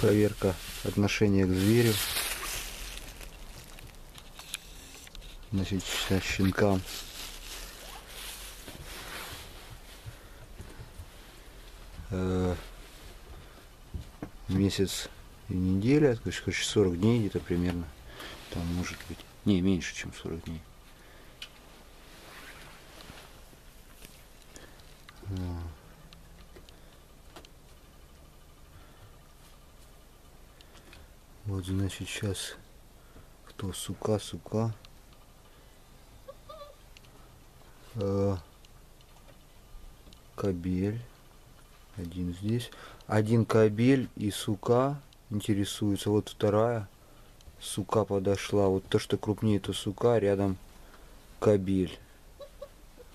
Проверка отношения к зверю. Значит, щенкам. Э, месяц и неделя, то есть 40 дней где-то примерно. Там может быть. Не, меньше, чем 40 дней. Вот, значит, сейчас кто сука, сука. Э, кабель. Один здесь. Один кабель и сука интересуется. Вот вторая сука подошла. Вот то, что крупнее, то сука, рядом кабель.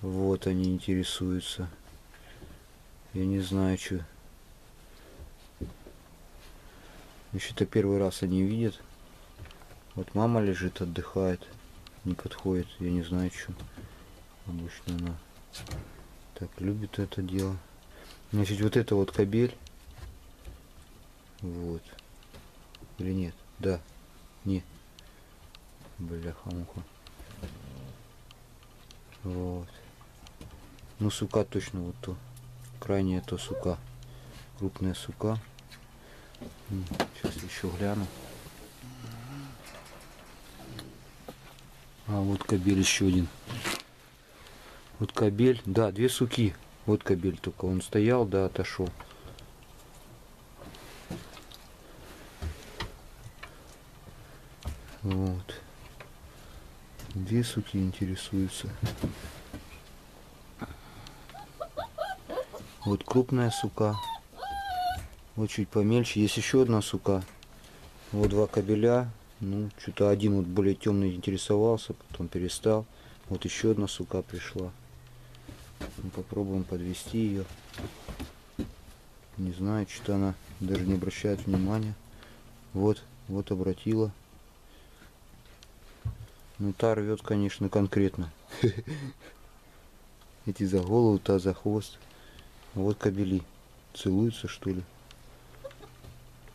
Вот они интересуются. Я не знаю, что. Еще-то первый раз они видят. Вот мама лежит, отдыхает. Не подходит. Я не знаю, что. Обычно она так любит это дело. Значит, вот это вот кабель. Вот. Или нет? Да. Не. Бляха-муха. Вот. Ну, сука точно вот то. Крайняя то сука. Крупная сука. Сейчас еще гляну. А вот кабель еще один. Вот кабель. Да, две суки. Вот кабель только. Он стоял, да, отошел. Вот. Две суки интересуются. Вот крупная сука. Вот чуть помельче. Есть еще одна сука. Вот два кабеля. Ну, что-то один вот более темный интересовался, потом перестал. Вот еще одна сука пришла. Мы попробуем подвести ее. Не знаю, что она даже не обращает внимания. Вот, вот обратила. Ну, та рвет, конечно, конкретно. Эти за голову, та за хвост. Вот кабели. Целуются, что ли.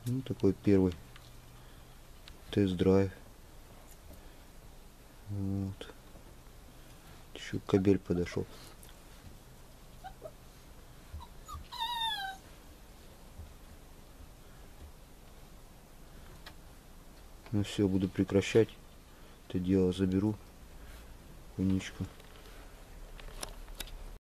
Ну, такой первый тест-драйв. Вот. Еще кабель подошел. Ну все, буду прекращать это дело, заберу куничку.